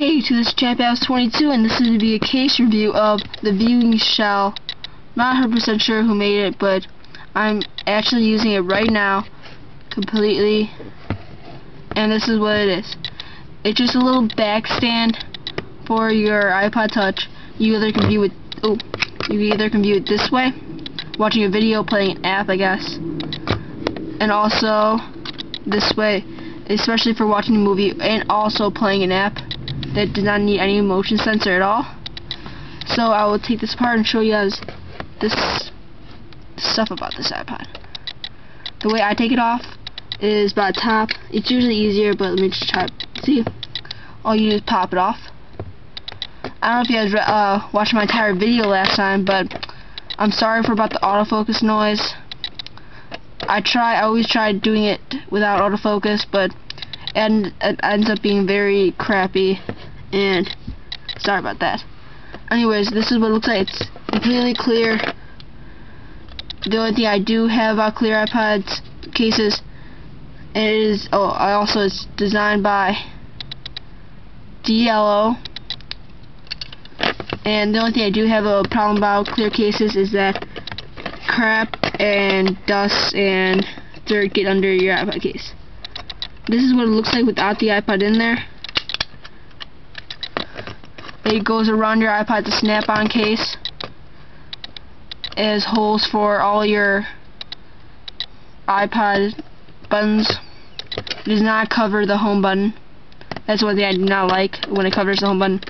Hey, to this ChampApps22, and this is going to be a case review of the viewing shell. Not 100% sure who made it, but I'm actually using it right now, completely, and this is what it is. It's just a little back stand for your iPod Touch. You either can view it, oh, you either can view it this way, watching a video, playing an app, I guess, and also this way, especially for watching a movie and also playing an app that does not need any motion sensor at all. So I will take this apart and show you guys this stuff about this iPod. The way I take it off is by the top. It's usually easier, but let me just try. See, all you do is pop it off. I don't know if you guys uh, watched my entire video last time, but I'm sorry for about the autofocus noise. I try, I always try doing it without autofocus, but and it ends up being very crappy and sorry about that. Anyways this is what it looks like. It's completely clear. The only thing I do have about clear iPods cases. Is oh I also it's designed by DLO and the only thing I do have a problem about clear cases is that crap and dust and dirt get under your iPod case. This is what it looks like without the iPod in there. It goes around your iPod, the snap-on case. Has holes for all your iPod buttons. It does not cover the home button. That's one thing I do not like when it covers the home button.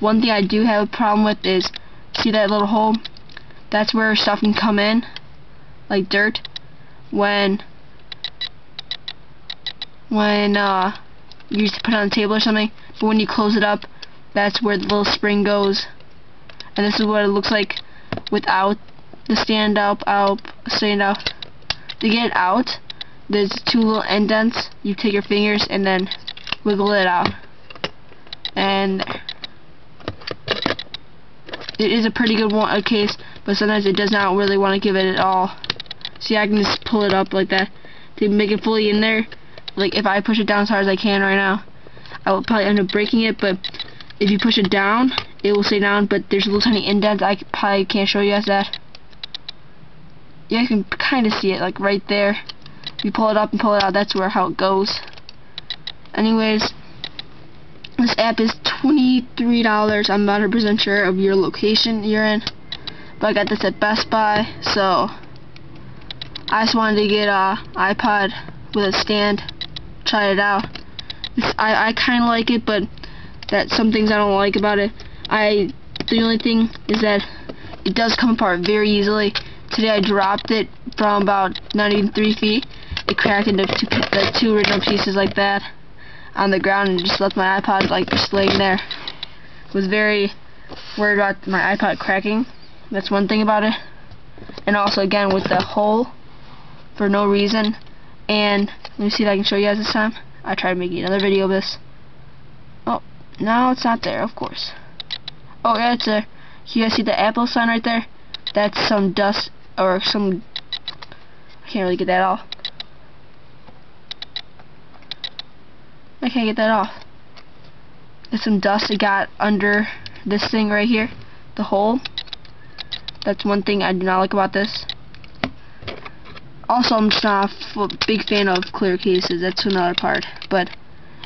One thing I do have a problem with is, see that little hole? That's where stuff can come in, like dirt, when when uh, you used to put it on the table or something, but when you close it up, that's where the little spring goes. And this is what it looks like without the stand up, out, stand up. To get it out, there's two little indents. You take your fingers and then wiggle it out. And it is a pretty good one, a case, but sometimes it does not really want to give it at all. See, I can just pull it up like that to make it fully in there like if I push it down as hard as I can right now, I will probably end up breaking it, but if you push it down, it will stay down, but there's a little tiny indent. I probably can't show you guys that. Yeah, you can kind of see it, like right there. If you pull it up and pull it out, that's where how it goes. Anyways, this app is $23. I'm not 100% sure of your location you're in. But I got this at Best Buy, so I just wanted to get a iPod with a stand try it out. It's, I I kind of like it, but that some things I don't like about it. I the only thing is that it does come apart very easily. Today I dropped it from about not even three feet. It cracked into two, two original pieces like that on the ground and just left my iPod like just laying there. Was very worried about my iPod cracking. That's one thing about it. And also again with the hole for no reason and let me see if I can show you guys this time. I tried making another video of this. No, it's not there, of course. Oh, yeah, it's there. You guys see the Apple sign right there? That's some dust, or some... I can't really get that off. I can't get that off. There's some dust it got under this thing right here. The hole. That's one thing I do not like about this. Also, I'm just not a big fan of clear cases. That's another part. But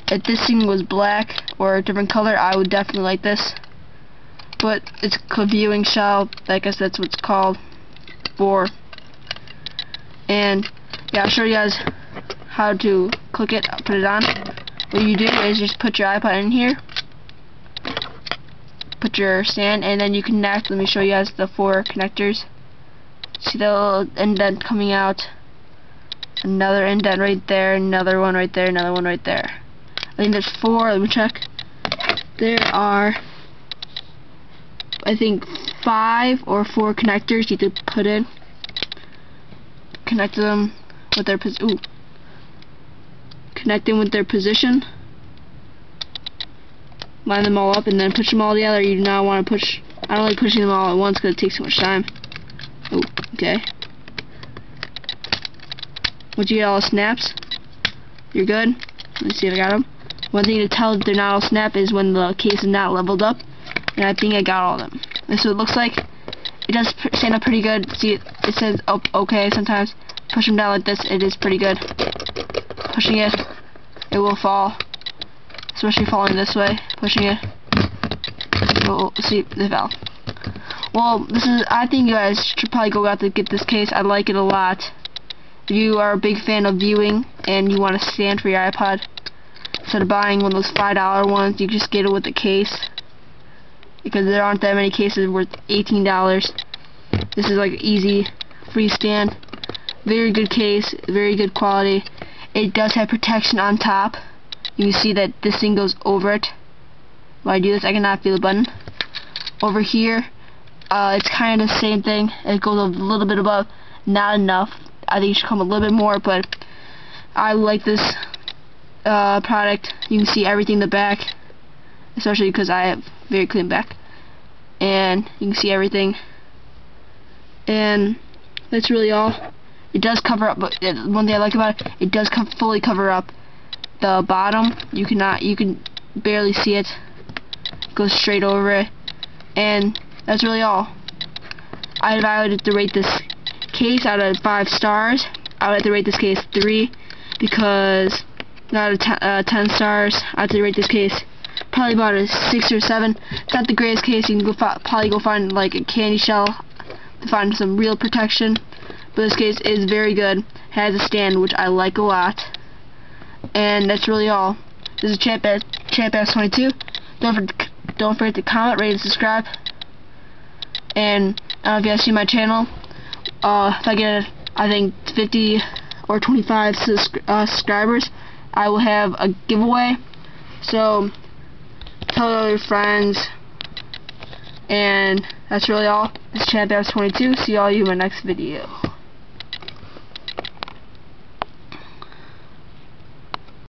if this thing was black or a different color, I would definitely like this. But it's a viewing shell. I guess that's what it's called for. And yeah, I'll show you guys how to click it, put it on. What you do is just put your iPod in here, put your stand, and then you connect. Let me show you guys the four connectors. See the little indent coming out. Another indent right there, another one right there, another one right there. I think there's four, let me check. There are, I think, five or four connectors you could put in. Connect them with their pos ooh. Connect them with their position. Line them all up and then push them all together. You do not want to push, I don't like pushing them all at once because it takes so much time. Oh, okay. Once you get all the snaps, you're good. Let me see if I got them. One thing to tell that they're not all snap is when the case is not leveled up. And I think I got all of them. This is what it looks like. It does stand up pretty good. See, it says oh, okay sometimes. Push them down like this, it is pretty good. Pushing it, it will fall. Especially falling this way. Pushing it. Oh, see, they fell. Well, this is, I think you guys should probably go out to get this case. I like it a lot. If you are a big fan of viewing and you want to stand for your iPod, instead of buying one of those $5 ones, you just get it with the case. Because there aren't that many cases worth $18. This is like easy, free stand. Very good case, very good quality. It does have protection on top. You see that this thing goes over it. While I do this, I cannot feel the button. Over here, uh, it's kind of the same thing. It goes a little bit above, not enough. I think it should come a little bit more, but I like this uh, product. You can see everything in the back, especially because I have very clean back. And you can see everything. And that's really all. It does cover up, but one thing I like about it, it does co fully cover up the bottom. You cannot, you can barely see it. it goes straight over it. And that's really all. I would to rate this case out of 5 stars. I would have to rate this case 3 because out of uh, 10 stars, I have to rate this case probably about a 6 or 7. It's not the greatest case. You can go probably go find like a candy shell to find some real protection. But this case is very good. It Has a stand, which I like a lot. And that's really all. This is Champ Champ 22 Don't forget, don't forget to comment, rate, and subscribe. And I don't know if you guys see my channel. Uh, if I get, I think, 50 or 25 uh, subscribers, I will have a giveaway. So, tell all your friends. And that's really all. This is Champ 22 See all you in my next video.